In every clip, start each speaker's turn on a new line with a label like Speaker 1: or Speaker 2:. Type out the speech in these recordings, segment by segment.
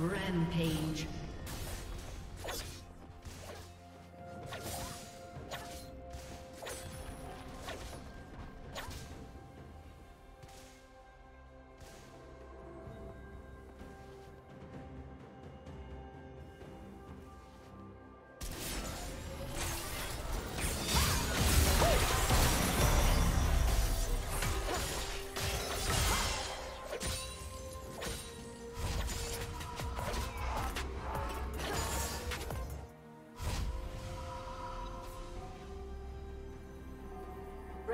Speaker 1: Rampage.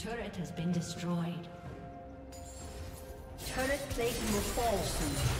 Speaker 1: Turret has been destroyed. Turret plating will fall soon.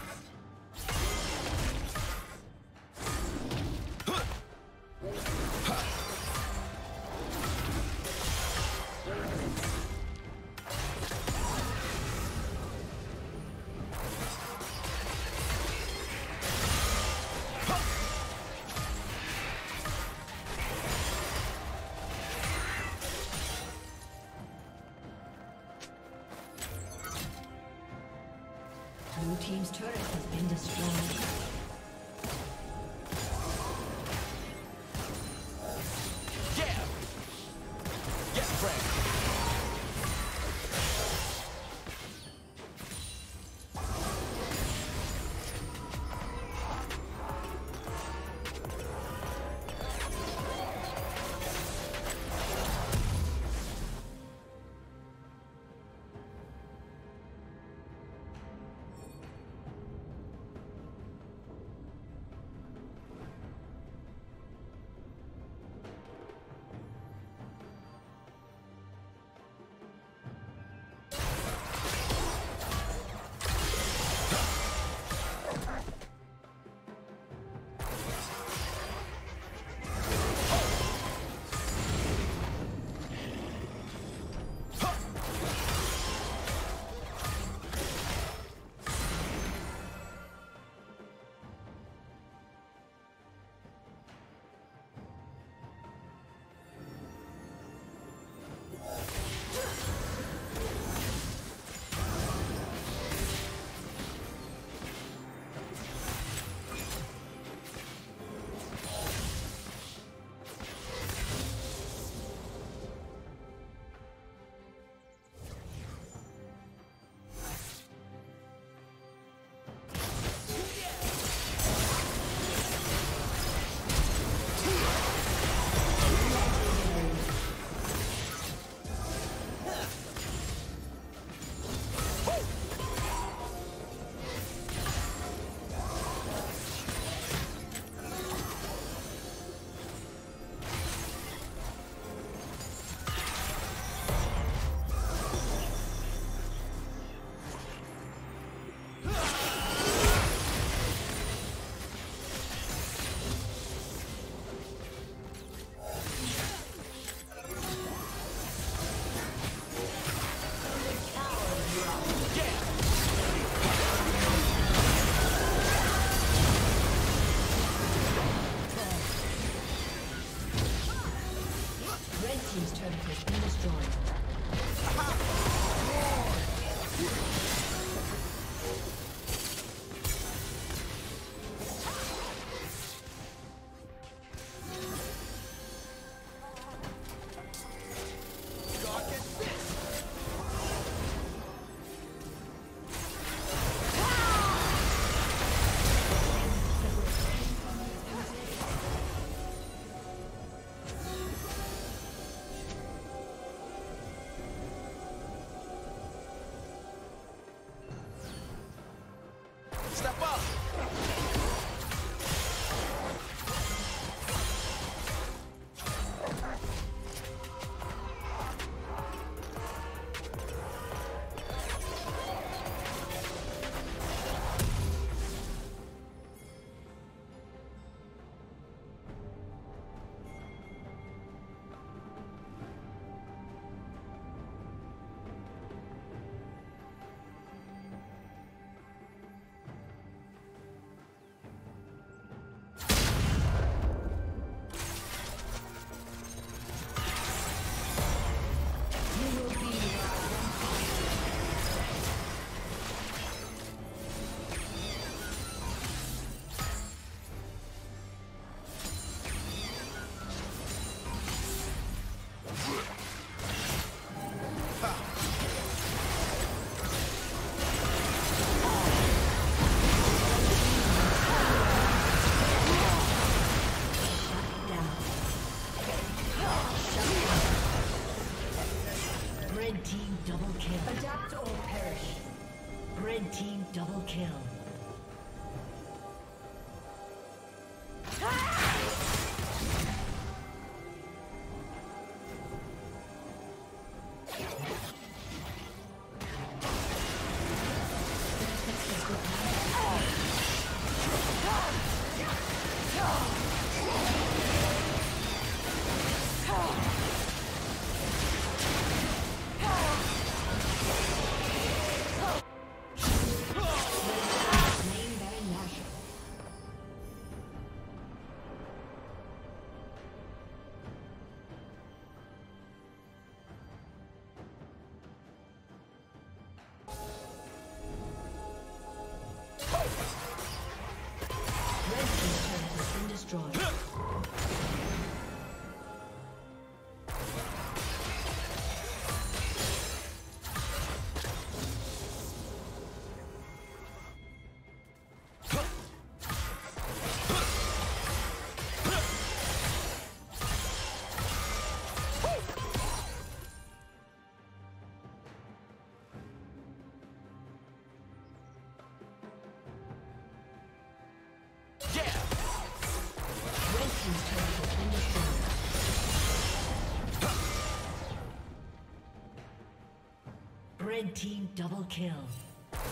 Speaker 1: Team double kill.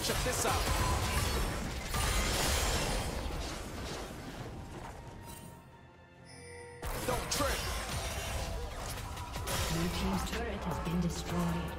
Speaker 2: Check this out. Don't trip.
Speaker 1: Blue team's turret has been destroyed.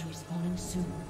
Speaker 1: Turret respawning soon.